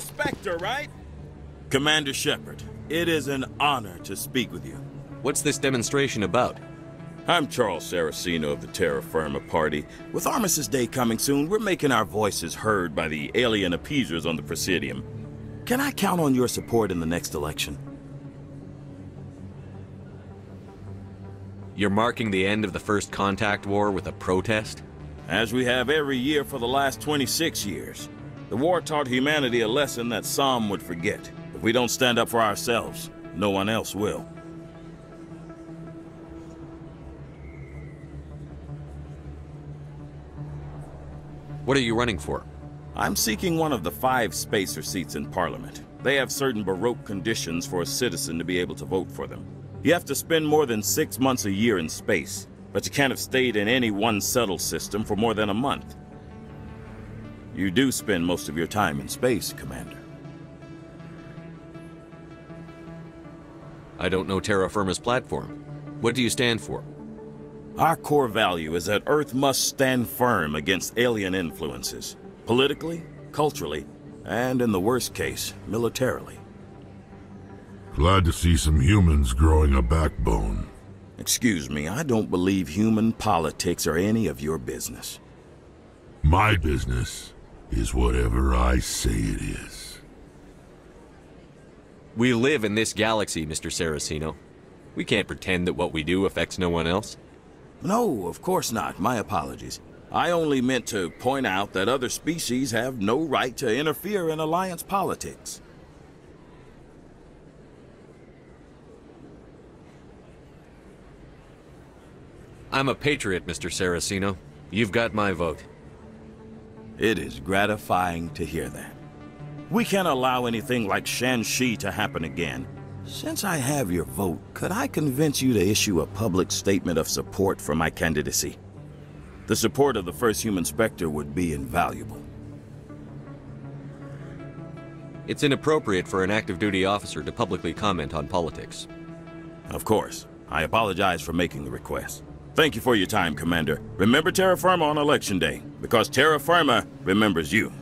me! You're the Spectre, right? Commander Shepard, it is an honor to speak with you. What's this demonstration about? I'm Charles Saracino of the Terra Firma Party. With Armistice Day coming soon, we're making our voices heard by the alien appeasers on the Presidium. Can I count on your support in the next election? You're marking the end of the First Contact War with a protest? As we have every year for the last 26 years. The war taught humanity a lesson that some would forget. If we don't stand up for ourselves, no one else will. What are you running for? I'm seeking one of the five spacer seats in Parliament. They have certain baroque conditions for a citizen to be able to vote for them. You have to spend more than six months a year in space, but you can't have stayed in any one settled system for more than a month. You do spend most of your time in space, Commander. I don't know Terra Firma's platform. What do you stand for? Our core value is that Earth must stand firm against alien influences. Politically, culturally, and in the worst case, militarily. Glad to see some humans growing a backbone. Excuse me, I don't believe human politics are any of your business. My business is whatever I say it is. We live in this galaxy, Mr. Saracino. We can't pretend that what we do affects no one else. No, of course not. My apologies. I only meant to point out that other species have no right to interfere in Alliance politics. I'm a patriot, Mr. Saracino. You've got my vote. It is gratifying to hear that. We can't allow anything like Shanxi to happen again. Since I have your vote, could I convince you to issue a public statement of support for my candidacy? The support of the first human Spectre would be invaluable. It's inappropriate for an active duty officer to publicly comment on politics. Of course. I apologize for making the request. Thank you for your time, Commander. Remember Terra Firma on Election Day, because Terra Firma remembers you.